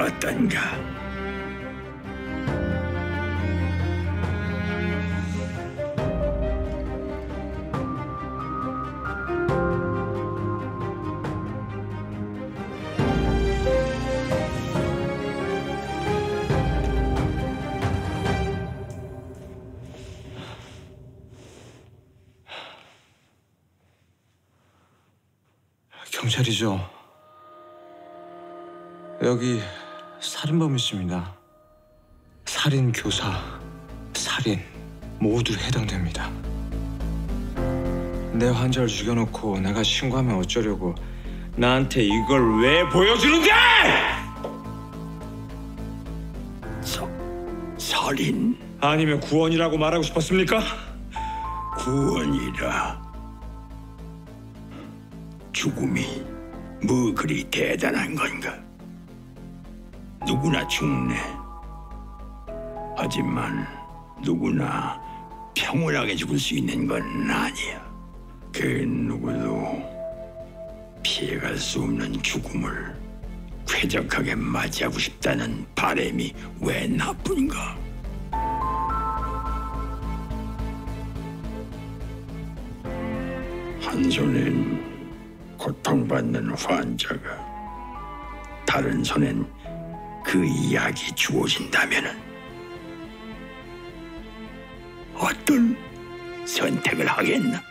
어떤가? 경찰이죠. 여기 살인범 있습니다. 살인 교사, 살인 모두 해당됩니다. 내 환자를 죽여놓고 내가 신고하면 어쩌려고 나한테 이걸 왜 보여주는데? 서, 살인 아니면 구원이라고 말하고 싶었습니까? 구원이라. 죽음이 뭐 그리 대단한 건가? 누구나 죽네. 하지만 누구나 평온하게 죽을 수 있는 건 아니야. 그 누구도 피해갈 수 없는 죽음을 쾌적하게 맞이하고 싶다는 바람이 왜 나쁜가? 한 손엔 고통받는 환자가 다른 손엔 그 약이 주어진다면 어떤 선택을 하겠나?